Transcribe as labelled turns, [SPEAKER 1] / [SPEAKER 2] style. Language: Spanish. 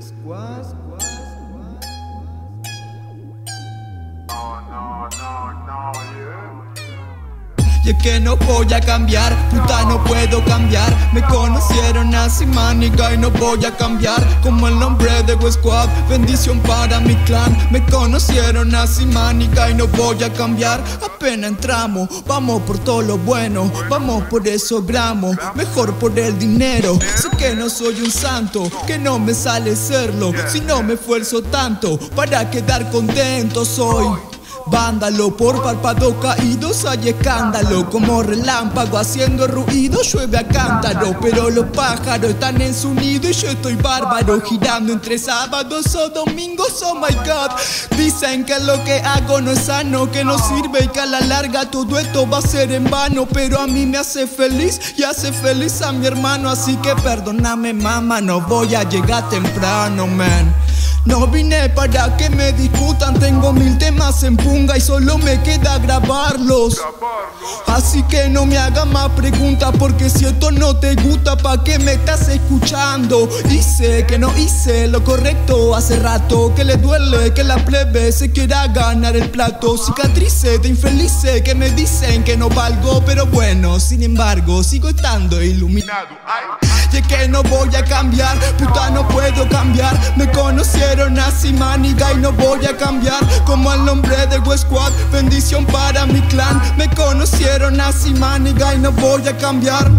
[SPEAKER 1] três, quase, quase. Que no voy a cambiar, puta no puedo cambiar. Me conocieron así manica y no voy a cambiar. Como el nombre de West bendición para mi clan. Me conocieron así manica y no voy a cambiar. Apenas entramos, vamos por todo lo bueno Vamos por esos gramos, mejor por el dinero Sé que no soy un santo, que no me sale serlo. Si no me esfuerzo tanto para quedar contento soy Vándalo por párpado caídos hay escándalo. Como relámpago haciendo ruido llueve a cántaro. Pero los pájaros están en su nido y yo estoy bárbaro Girando entre sábados o domingos, oh my god. Dicen que lo que hago no es sano Que no sirve y que a la larga todo esto va a ser en vano. Pero a mí me hace feliz y hace feliz a mi hermano. Así que perdóname mamá, no voy a llegar temprano man no vine para que me discutan, tengo mil temas en punga y solo me queda grabarlos. Así que no me hagas más preguntas porque si esto no te gusta, ¿pa' qué me estás escuchando? Hice que no hice lo correcto hace rato, que le duele que la plebe se quiera ganar el plato. Cicatrices de infelices que me dicen que no valgo, pero bueno, sin embargo, sigo estando iluminado. Y es que no voy a cambiar, puta no puedo Me conocieron así maniga y no voy a cambiar. Como el nombre de West Squad, bendición para mi clan. Me conocieron así maniga y no voy a cambiar